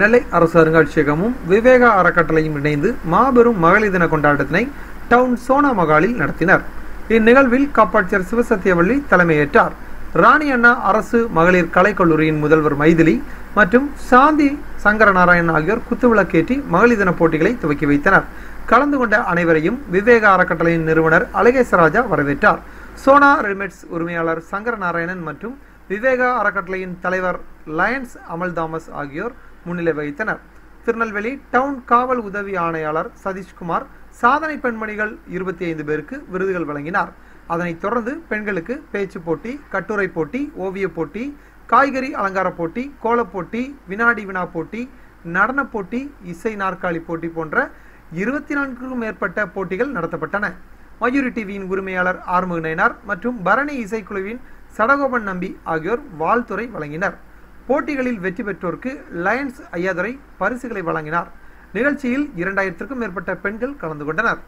நெல்லை அரசு அருங்காட்சியகமும் விவேகா அறக்கட்டளையும் இணைந்து மாபெரும் மகளிர் தின கொண்டாட்டத்தினை டவுன் சோனா மகாலில் நடத்தினர். இந்நிகழ்வில் காப்பாட்சியர் சிவசத்தியவள்ளி தலைமையேற்றார். ராணி அண்ணா அரசு மகளிர் கலைக்கல்லூரியின் முதல்வர் மைதிலி மற்றும் சாந்தி சங்கரநாராயணன் ஆகியோர் குத்துவிளக்கேற்றி மகளிர் தின போட்டிகளை துவக்கி வைத்தனர். கலந்து கொண்ட அனைவரையும் விவேக அறக்கட்டளையின் நிறுவனர் அழகேசராஜா வரவேற்றார். சோனா ரெடிமேட்ஸ் உரிமையாளர் சங்கரநாராயணன் மற்றும் விவேகா அறக்கட்டளையின் தலைவர் லயன்ஸ் அமல் தாமஸ் ஆகியோர் முன்னிலை வகித்தனர். திருநெல்வேலி டவுன் காவல் உதவி ஆணையாளர் சதீஷ்குமார் சாதனை பெண்மணிகள் இருபத்தி ஐந்து பேருக்கு விருதுகள் வழங்கினார். அதனைத் தொடர்ந்து பெண்களுக்கு பேச்சு போட்டி கட்டுரை போட்டி ஓவியப் போட்டி காய்கறி அலங்கார போட்டி கோலப் போட்டி வினாடி வினா போட்டி நடனப் போட்டி இசை நாற்காலி போட்டி போன்ற இருபத்தி நான்குக்கும் மேற்பட்ட போட்டிகள் நடத்தப்பட்டன. மயூரி டிவியின் உரிமையாளர் ஆறுமுக நயனார் மற்றும் பரணி இசைக்குழுவின் சடகோபன் நம்பி ஆகியோர் வாழ்த்துறை வழங்கினர். போட்டிகளில் வெற்றி பெற்றோருக்கு லயன்ஸ் ஐயாதுரை பரிசுகளை வழங்கினார். நிகழ்ச்சியில் இரண்டாயிரத்திற்கும் மேற்பட்ட பெண்கள் கலந்து கொண்டனர்.